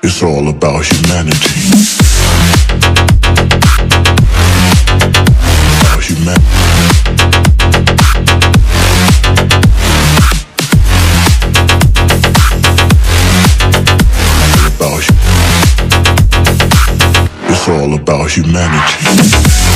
It's all about humanity. Humanity. It's all about humanity.